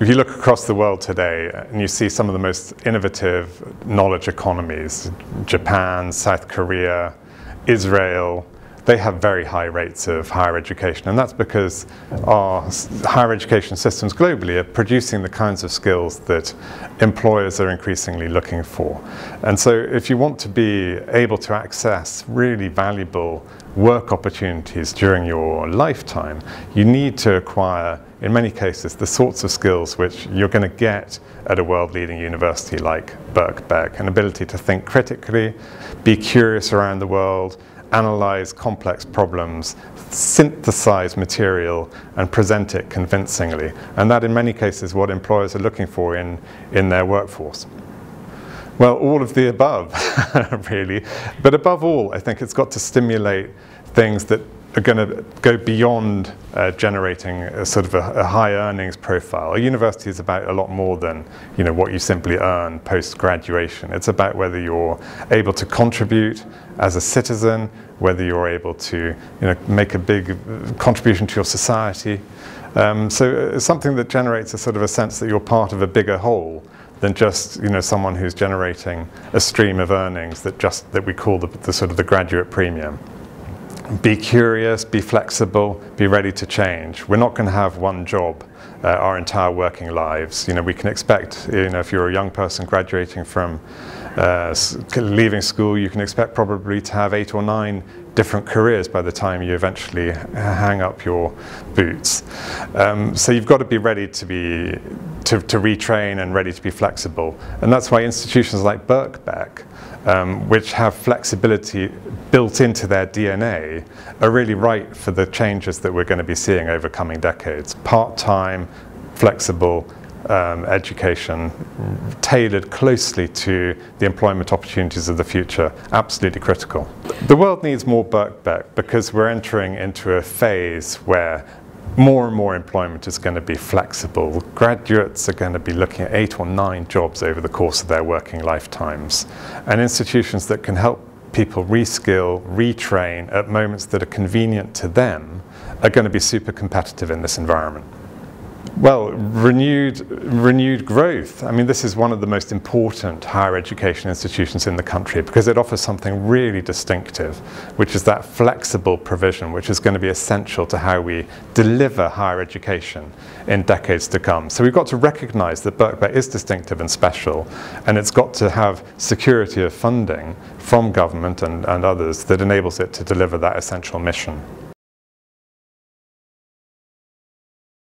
if you look across the world today and you see some of the most innovative knowledge economies, Japan, South Korea, Israel, they have very high rates of higher education. And that's because our higher education systems globally are producing the kinds of skills that employers are increasingly looking for. And so if you want to be able to access really valuable work opportunities during your lifetime, you need to acquire, in many cases, the sorts of skills which you're going to get at a world-leading university like Birkbeck, an ability to think critically, be curious around the world, analyze complex problems, synthesize material, and present it convincingly. And that, in many cases, what employers are looking for in, in their workforce. Well, all of the above, really. But above all, I think it's got to stimulate things that are going to go beyond uh, generating a sort of a, a, high earnings profile. A university is about a lot more than you know what you simply earn post graduation. It's about whether you're able to contribute as a citizen, whether you're able to you know make a big contribution to your society. Um, so it's something that generates a sort of a sense that you're part of a bigger whole than just you know someone who's generating a stream of earnings that just that we call the, the sort of the graduate premium be curious, be flexible, be ready to change. We're not going to have one job uh, our entire working lives. You know, we can expect, you know, if you're a young person graduating from uh, leaving school, you can expect probably to have eight or nine different careers by the time you eventually hang up your boots. Um, so you've got to be ready to be to, to retrain and ready to be flexible. And that's why institutions like Birkbeck um, which have flexibility built into their DNA, are really right for the changes that we're going to be seeing over coming decades. Part-time, flexible um, education tailored closely to the employment opportunities of the future, absolutely critical. The world needs more Birkbeck because we're entering into a phase where more and more employment is going to be flexible. Graduates are going to be looking at eight or nine jobs over the course of their working lifetimes. And institutions that can help people reskill, retrain at moments that are convenient to them are going to be super competitive in this environment. Well, renewed, renewed growth. I mean, this is one of the most important higher education institutions in the country because it offers something really distinctive, which is that flexible provision, which is going to be essential to how we deliver higher education in decades to come. So we've got to recognize that Birkbeck is distinctive and special, and it's got to have security of funding from government and, and others that enables it to deliver that essential mission.